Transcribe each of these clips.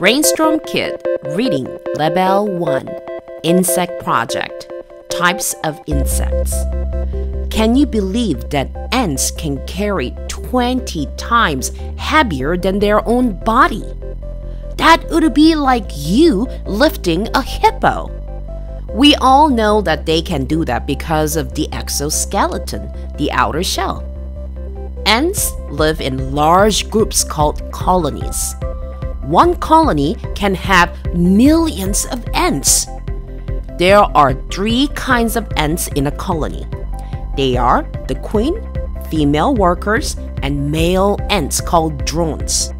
Brainstorm Kid Reading Level 1 Insect Project Types of Insects. Can you believe that ants can carry 20 times heavier than their own body? That would be like you lifting a hippo. We all know that they can do that because of the exoskeleton, the outer shell. Ants live in large groups called colonies. One colony can have millions of ants. There are three kinds of ants in a colony. They are the queen, female workers, and male ants called drones.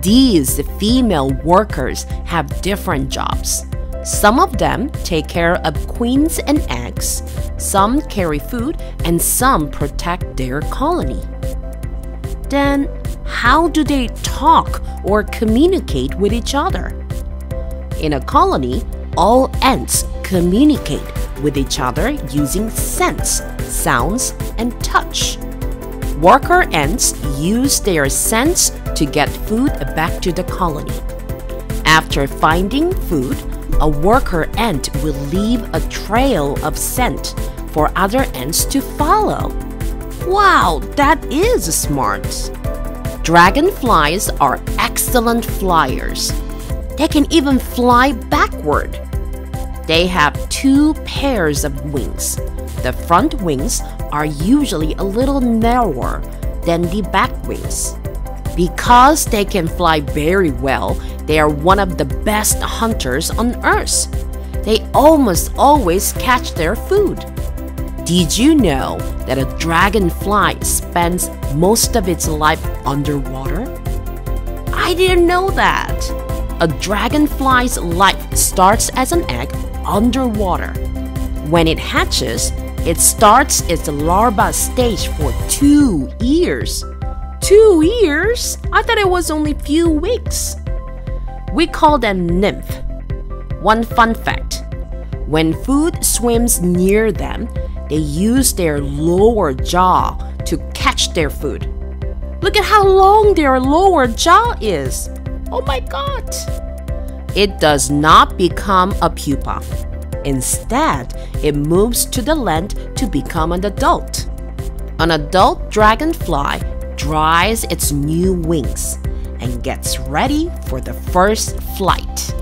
These female workers have different jobs. Some of them take care of queens and eggs, some carry food, and some protect their colony. Then, how do they talk or communicate with each other? In a colony, all ants communicate with each other using scents, sounds, and touch. Worker ants use their scents to get food back to the colony. After finding food, a worker ant will leave a trail of scent for other ants to follow. Wow, that is smart! Dragonflies are excellent flyers. They can even fly backward. They have two pairs of wings. The front wings are usually a little narrower than the back wings. Because they can fly very well, they are one of the best hunters on earth. They almost always catch their food. Did you know that a dragonfly spends most of its life underwater? I didn't know that. A dragonfly's life starts as an egg underwater. When it hatches, it starts its larva stage for two years. Two years? I thought it was only few weeks. We call them nymph. One fun fact when food swims near them, they use their lower jaw to catch their food. Look at how long their lower jaw is. Oh my god! It does not become a pupa. Instead, it moves to the land to become an adult. An adult dragonfly dries its new wings and gets ready for the first flight.